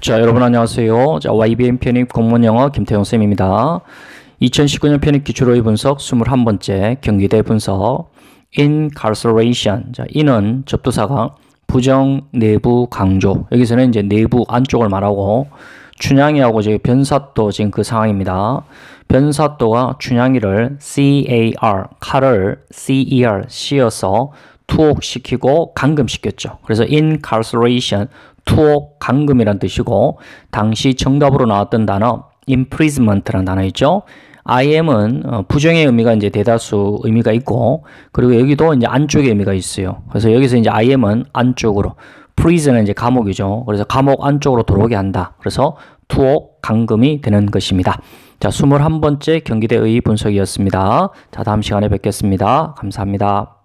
자, 여러분 안녕하세요. 자, YBM 편입 공무원 영어 김태용 쌤입니다. 2019년 편입 기출호의 분석 21번째 경기대 분석 incarceration. 자, in은 접두사가 부정 내부 강조. 여기서는 이제 내부 안쪽을 말하고 춘향이하고 지금 변사또 지금 그 상황입니다. 변사또가 춘향이를 CAR 칼을 CER 씌어서 투옥시키고 감금시켰죠. 그래서 incarceration 투옥 감금이란 뜻이고 당시 정답으로 나왔던 단어 imprisonment라는 단어 있죠. IM은 어, 부정의 의미가 이제 대다수 의미가 있고 그리고 여기도 이제 안쪽의 의미가 있어요. 그래서 여기서 이제 IM은 안쪽으로 prison은 이제 감옥이죠. 그래서 감옥 안쪽으로 들어오게 한다. 그래서 투옥 감금이 되는 것입니다. 자, 21번째 경기대의 분석이었습니다. 자, 다음 시간에 뵙겠습니다. 감사합니다.